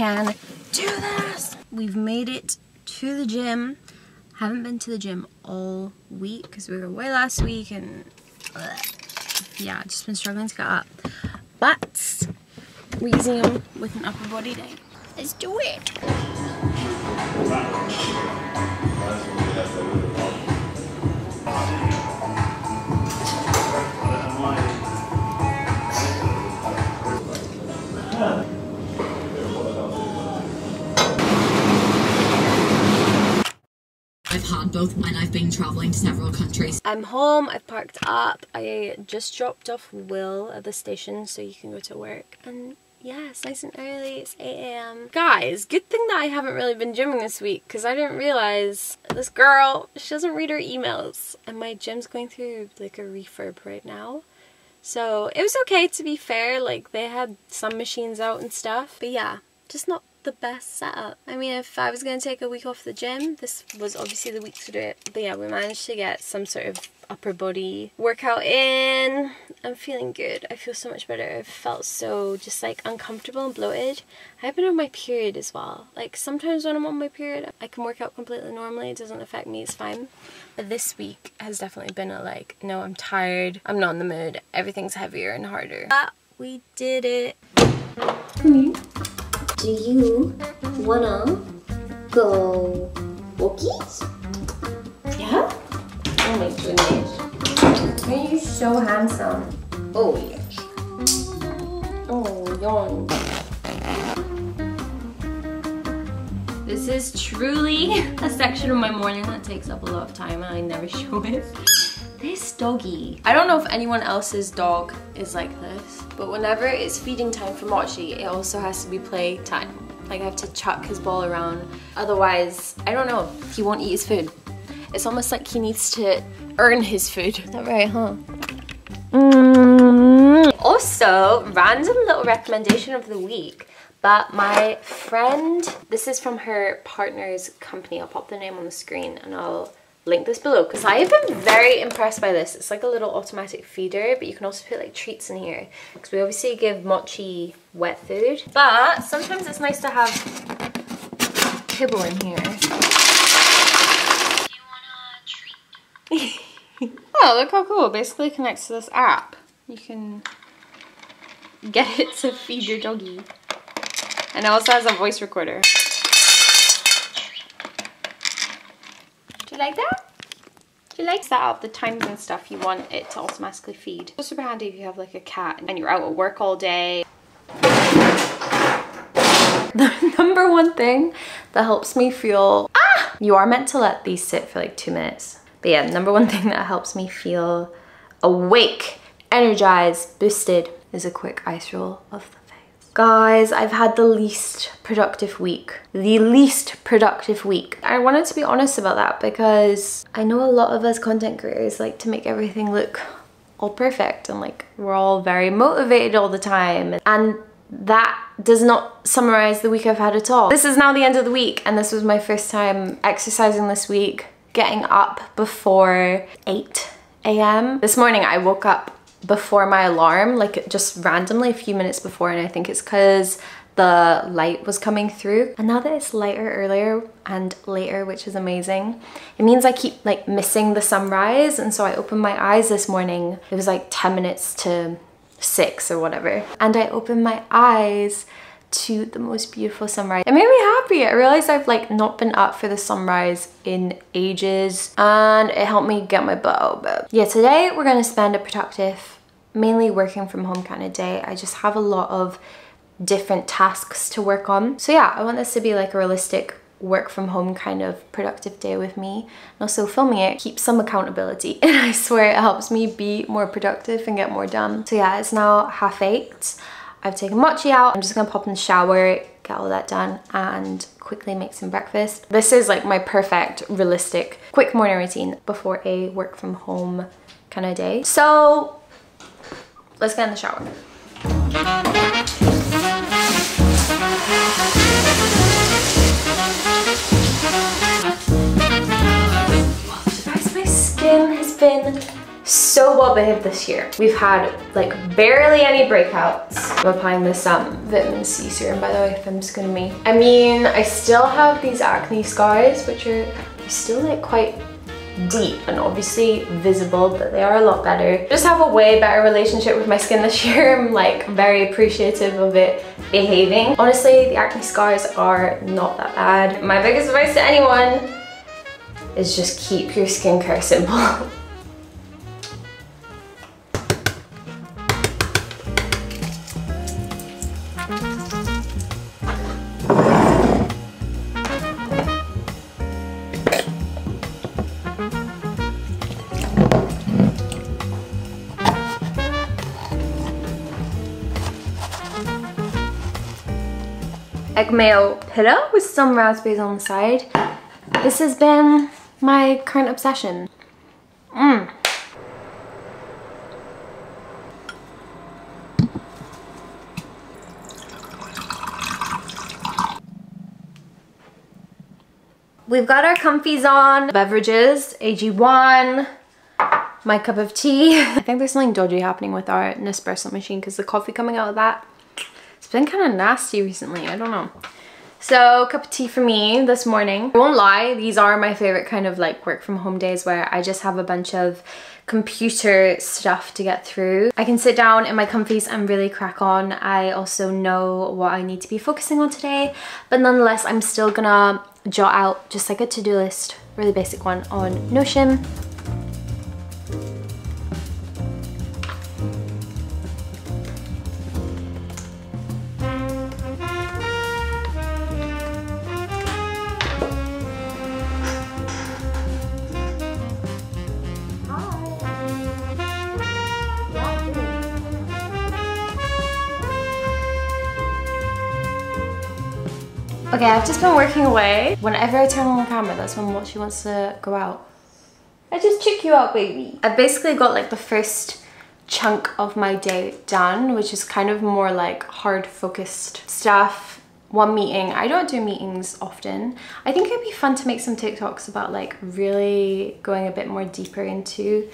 can do this. We've made it to the gym. Haven't been to the gym all week because we were away last week and yeah, just been struggling to get up. But we're resume with an upper body day. Let's do it. I've had both when I've been traveling to several countries. I'm home, I've parked up. I just dropped off Will at the station so you can go to work. And yeah, it's nice and early. It's 8 a.m. Guys, good thing that I haven't really been gymming this week because I didn't realize this girl, she doesn't read her emails. And my gym's going through like a refurb right now. So it was okay to be fair, like they had some machines out and stuff. But yeah, just not the best setup. I mean, if I was going to take a week off the gym, this was obviously the week to do it. But yeah, we managed to get some sort of upper body workout in. I'm feeling good. I feel so much better. I've felt so just like uncomfortable and bloated. I've been on my period as well. Like sometimes when I'm on my period, I can work out completely normally. It doesn't affect me. It's fine. But this week has definitely been a like, no, I'm tired. I'm not in the mood. Everything's heavier and harder. But we did it. Mm-hmm. Do you wanna go walkies? Yeah? Oh my goodness. Are you so handsome? Oh yes. Oh yawn. This is truly a section of my morning that takes up a lot of time and I never show it. This doggy. I don't know if anyone else's dog is like this, but whenever it's feeding time for Mochi, it also has to be play time. Like I have to chuck his ball around. Otherwise, I don't know, he won't eat his food. It's almost like he needs to earn his food. That right, huh? Mm. Also, random little recommendation of the week. But my friend, this is from her partner's company. I'll pop the name on the screen and I'll link this below because I have been very impressed by this. It's like a little automatic feeder, but you can also put like treats in here because we obviously give Mochi wet food. But sometimes it's nice to have kibble in here. oh, look how cool. It basically connects to this app. You can get it to feed your doggy. And it also has a voice recorder. Do you like that? You like set up the times and stuff you want it to automatically feed? It's super handy if you have like a cat and you're out at work all day. The number one thing that helps me feel, ah! You are meant to let these sit for like two minutes. But yeah, number one thing that helps me feel awake, energized, boosted is a quick ice roll of Guys, I've had the least productive week. The least productive week. I wanted to be honest about that because I know a lot of us content creators like to make everything look all perfect and like we're all very motivated all the time and that does not summarize the week I've had at all. This is now the end of the week and this was my first time exercising this week, getting up before 8 a.m. This morning I woke up before my alarm, like just randomly a few minutes before, and I think it's because the light was coming through. And now that it's lighter earlier and later, which is amazing, it means I keep like missing the sunrise. And so I opened my eyes this morning, it was like 10 minutes to six or whatever. And I opened my eyes to the most beautiful sunrise. It made me happy. I realized I've like not been up for the sunrise in ages and it helped me get my butt out But Yeah, today we're gonna spend a productive, mainly working from home kind of day. I just have a lot of different tasks to work on. So yeah, I want this to be like a realistic work from home kind of productive day with me and also filming it keeps some accountability and I swear it helps me be more productive and get more done. So yeah, it's now half eight. I've taken Mochi out. I'm just gonna pop in the shower, get all that done and quickly make some breakfast. This is like my perfect, realistic, quick morning routine before a work from home kind of day. So let's get in the shower. Been so well behaved this year. We've had like barely any breakouts I'm applying this um, vitamin C serum by the way from Skin Me. I mean, I still have these acne scars which are still like quite deep and obviously visible but they are a lot better. Just have a way better relationship with my skin this year. I'm like very appreciative of it behaving. Honestly, the acne scars are not that bad. My biggest advice to anyone is just keep your skincare simple. egg mayo pita with some raspberries on the side. This has been my current obsession. Mmm. We've got our comfies on, beverages, AG1, my cup of tea. I think there's something dodgy happening with our Nespresso machine because the coffee coming out of that been kind of nasty recently. I don't know. So cup of tea for me this morning. I won't lie, these are my favorite kind of like work from home days where I just have a bunch of computer stuff to get through. I can sit down in my comfies and really crack on. I also know what I need to be focusing on today, but nonetheless, I'm still gonna jot out just like a to-do list, really basic one on Notion. Okay, I've just been working away. Whenever I turn on the camera, that's when what she wants to go out. I just check you out, baby. I basically got like the first chunk of my day done, which is kind of more like hard focused stuff. One meeting. I don't do meetings often. I think it'd be fun to make some TikToks about like really going a bit more deeper into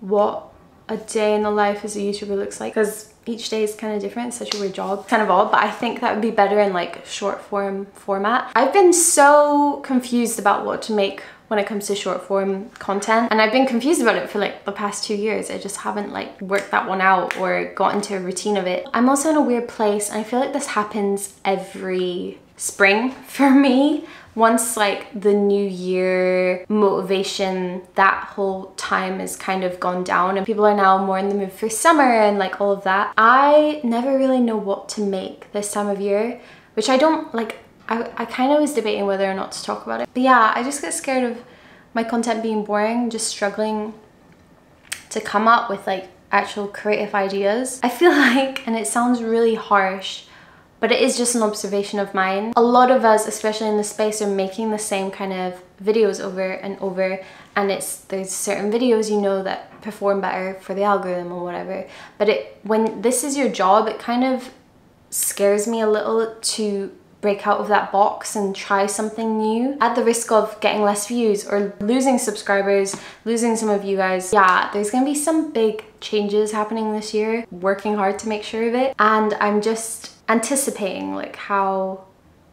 what a day in the life as a YouTuber looks like because each day is kind of different, such a weird job, kind of odd, but I think that would be better in like short form format. I've been so confused about what to make when it comes to short form content and I've been confused about it for like the past two years. I just haven't like worked that one out or got into a routine of it. I'm also in a weird place and I feel like this happens every spring for me once like the new year motivation that whole time is kind of gone down and people are now more in the mood for summer and like all of that. I never really know what to make this time of year which i don't like i, I kind of was debating whether or not to talk about it. But yeah i just get scared of my content being boring just struggling to come up with like actual creative ideas. I feel like and it sounds really harsh but it is just an observation of mine. A lot of us, especially in the space, are making the same kind of videos over and over. And it's there's certain videos you know that perform better for the algorithm or whatever. But it when this is your job it kind of scares me a little to break out of that box and try something new. At the risk of getting less views or losing subscribers losing some of you guys. Yeah there's gonna be some big changes happening this year. Working hard to make sure of it. And i'm just anticipating like how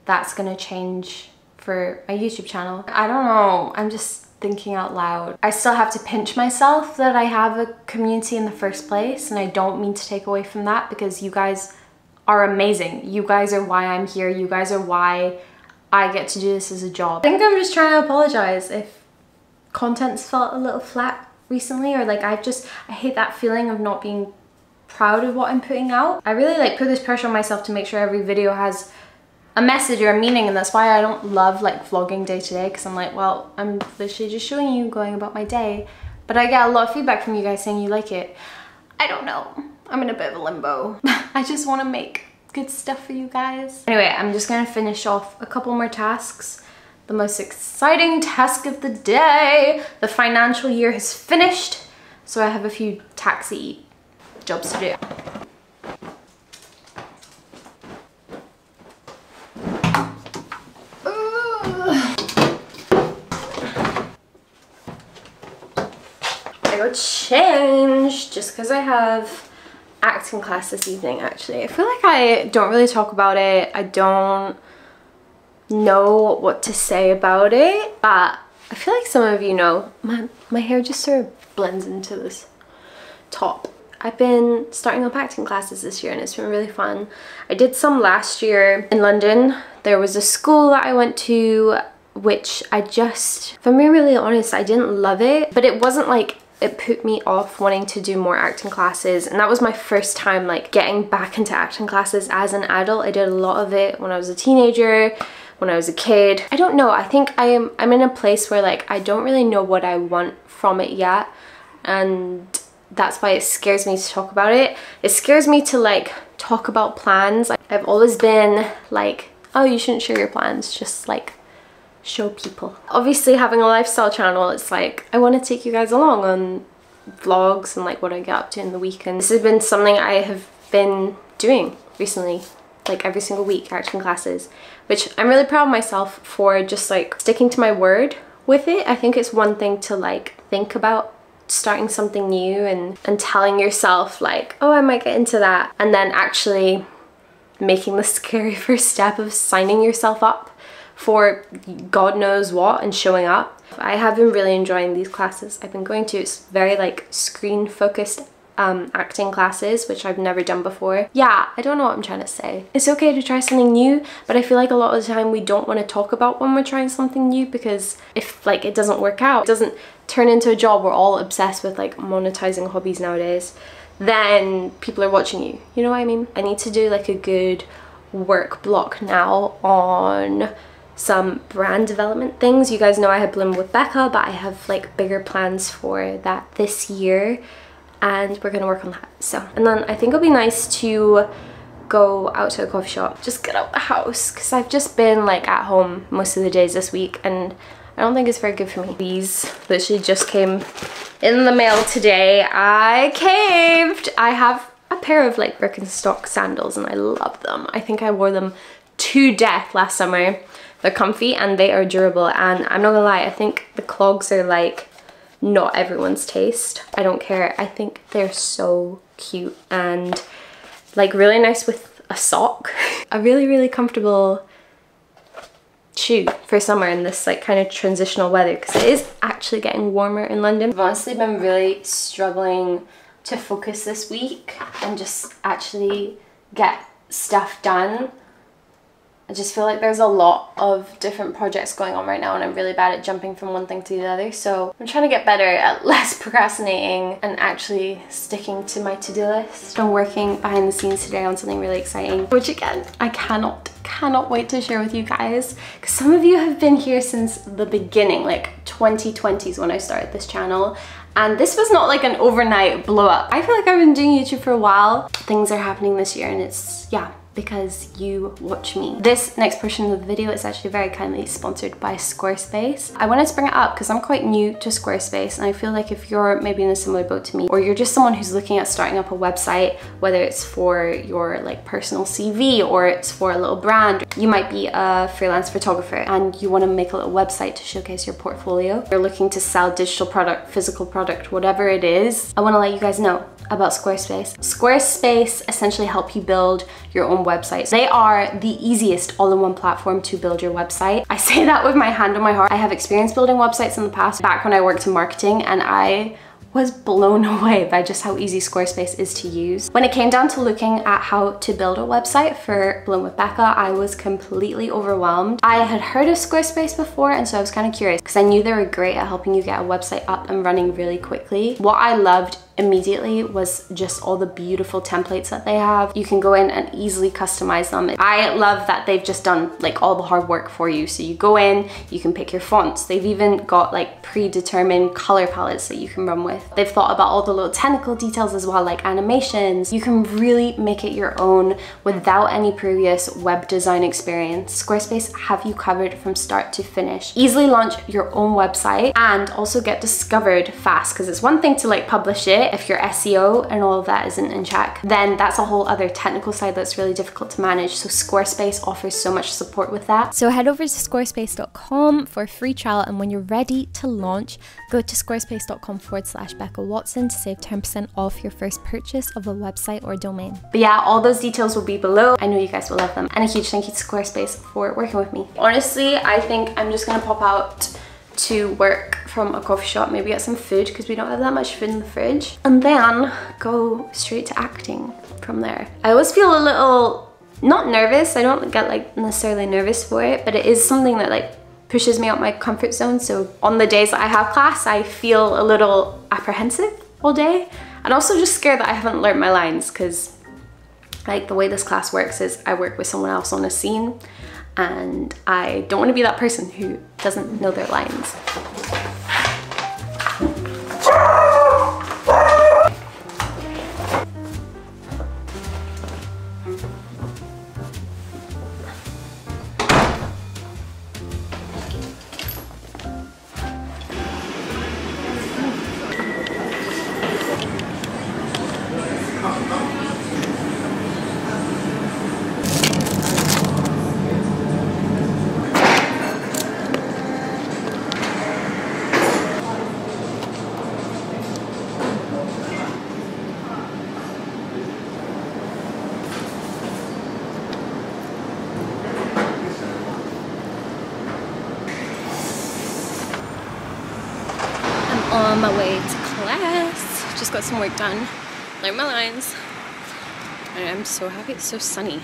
that's gonna change for my YouTube channel. I don't know, I'm just thinking out loud. I still have to pinch myself that I have a community in the first place and I don't mean to take away from that because you guys are amazing. You guys are why I'm here. You guys are why I get to do this as a job. I think I'm just trying to apologize if content's felt a little flat recently or like I've just, I hate that feeling of not being proud of what I'm putting out. I really like put this pressure on myself to make sure every video has a message or a meaning and that's why I don't love like vlogging day to day because I'm like well I'm literally just showing you going about my day but I get a lot of feedback from you guys saying you like it. I don't know. I'm in a bit of a limbo. I just want to make good stuff for you guys. Anyway, I'm just gonna finish off a couple more tasks. The most exciting task of the day. The financial year has finished so I have a few taxi jobs to do. I got changed just because I have acting class this evening actually. I feel like I don't really talk about it. I don't know what to say about it, but I feel like some of you know, my, my hair just sort of blends into this top. I've been starting up acting classes this year and it's been really fun. I did some last year in London. There was a school that I went to which I just, if I'm being really honest, I didn't love it, but it wasn't like it put me off wanting to do more acting classes and that was my first time like getting back into acting classes as an adult. I did a lot of it when I was a teenager, when I was a kid. I don't know, I think I am I'm in a place where like I don't really know what I want from it yet and that's why it scares me to talk about it. It scares me to like talk about plans. I've always been like, oh, you shouldn't share your plans, just like show people. Obviously having a lifestyle channel, it's like, I want to take you guys along on vlogs and like what I get up to in the week. And this has been something I have been doing recently, like every single week, acting classes, which I'm really proud of myself for just like sticking to my word with it. I think it's one thing to like think about starting something new and, and telling yourself like, oh, I might get into that. And then actually making the scary first step of signing yourself up for God knows what and showing up. I have been really enjoying these classes I've been going to. It's very like screen focused um, acting classes, which I've never done before. Yeah, I don't know what I'm trying to say. It's okay to try something new, but I feel like a lot of the time we don't want to talk about when we're trying something new because if like it doesn't work out, it doesn't turn into a job, we're all obsessed with like monetizing hobbies nowadays, then people are watching you. You know what I mean? I need to do like a good work block now on some brand development things. You guys know I had Bloom with Becca, but I have like bigger plans for that this year and we're gonna work on that. So, and then I think it'll be nice to go out to a coffee shop, just get out the house because I've just been like at home most of the days this week and I don't think it's very good for me. These literally just came in the mail today. I caved. I have a pair of like Birkenstock sandals and I love them. I think I wore them to death last summer. They're comfy and they are durable and I'm not gonna lie, I think the clogs are like not everyone's taste. I don't care. I think they're so cute and like really nice with a sock. a really, really comfortable shoe for summer in this like kind of transitional weather because it is actually getting warmer in London. I've honestly been really struggling to focus this week and just actually get stuff done I just feel like there's a lot of different projects going on right now and I'm really bad at jumping from one thing to the other. So I'm trying to get better at less procrastinating and actually sticking to my to-do list. I'm working behind the scenes today on something really exciting, which again, I cannot, cannot wait to share with you guys. Because some of you have been here since the beginning, like 2020 is when I started this channel and this was not like an overnight blow up. I feel like I've been doing YouTube for a while. Things are happening this year and it's, yeah, because you watch me. This next portion of the video is actually very kindly sponsored by Squarespace. I wanted to bring it up because I'm quite new to Squarespace and I feel like if you're maybe in a similar boat to me or you're just someone who's looking at starting up a website, whether it's for your like personal CV or it's for a little brand, you might be a freelance photographer and you want to make a little website to showcase your portfolio. You're looking to sell digital product, physical product, whatever it is. I want to let you guys know about Squarespace. Squarespace essentially help you build your own websites. They are the easiest all-in-one platform to build your website. I say that with my hand on my heart. I have experience building websites in the past back when I worked in marketing and I was blown away by just how easy Squarespace is to use. When it came down to looking at how to build a website for Bloom with Becca, I was completely overwhelmed. I had heard of Squarespace before and so I was kind of curious because I knew they were great at helping you get a website up and running really quickly. What I loved immediately was just all the beautiful templates that they have. You can go in and easily customize them. I love that they've just done like all the hard work for you. So you go in, you can pick your fonts. They've even got like predetermined color palettes that you can run with. They've thought about all the little technical details as well, like animations. You can really make it your own without any previous web design experience. Squarespace have you covered from start to finish. Easily launch your own website and also get discovered fast because it's one thing to like publish it it, if your SEO and all of that isn't in check, then that's a whole other technical side that's really difficult to manage. So Squarespace offers so much support with that. So head over to squarespace.com for a free trial and when you're ready to launch, go to squarespace.com forward slash Becca Watson to save 10% off your first purchase of a website or domain. But yeah, all those details will be below. I know you guys will love them. And a huge thank you to Squarespace for working with me. Honestly, I think I'm just gonna pop out to work from a coffee shop, maybe get some food because we don't have that much food in the fridge, and then go straight to acting from there. I always feel a little, not nervous, I don't get like necessarily nervous for it, but it is something that like pushes me out my comfort zone. So on the days that I have class, I feel a little apprehensive all day. And also just scared that I haven't learned my lines because like the way this class works is I work with someone else on a scene and I don't want to be that person who doesn't know their lines. On my way to class. Just got some work done. Learned my lines. And I'm so happy it's so sunny.